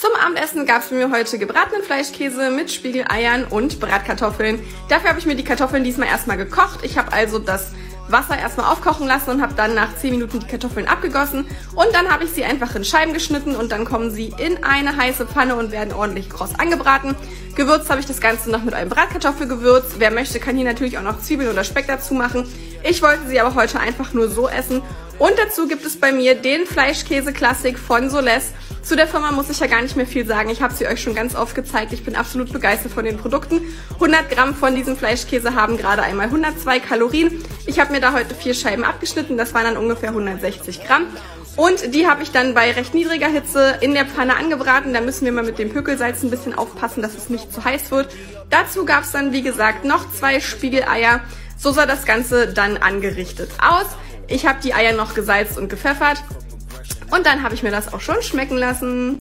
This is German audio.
Zum Abendessen gab es mir heute gebratenen Fleischkäse mit Spiegeleiern und Bratkartoffeln. Dafür habe ich mir die Kartoffeln diesmal erstmal gekocht. Ich habe also das Wasser erstmal aufkochen lassen und habe dann nach 10 Minuten die Kartoffeln abgegossen. Und dann habe ich sie einfach in Scheiben geschnitten und dann kommen sie in eine heiße Pfanne und werden ordentlich kross angebraten. Gewürzt habe ich das Ganze noch mit einem Bratkartoffelgewürz. Wer möchte, kann hier natürlich auch noch Zwiebeln oder Speck dazu machen. Ich wollte sie aber heute einfach nur so essen. Und dazu gibt es bei mir den Fleischkäse-Klassik von Soles. Zu der Firma muss ich ja gar nicht mehr viel sagen. Ich habe sie euch schon ganz oft gezeigt. Ich bin absolut begeistert von den Produkten. 100 Gramm von diesem Fleischkäse haben gerade einmal 102 Kalorien. Ich habe mir da heute vier Scheiben abgeschnitten. Das waren dann ungefähr 160 Gramm. Und die habe ich dann bei recht niedriger Hitze in der Pfanne angebraten. Da müssen wir mal mit dem Pökelsalz ein bisschen aufpassen, dass es nicht zu heiß wird. Dazu gab es dann, wie gesagt, noch zwei Spiegeleier. So sah das Ganze dann angerichtet aus. Ich habe die Eier noch gesalzt und gepfeffert. Und dann habe ich mir das auch schon schmecken lassen.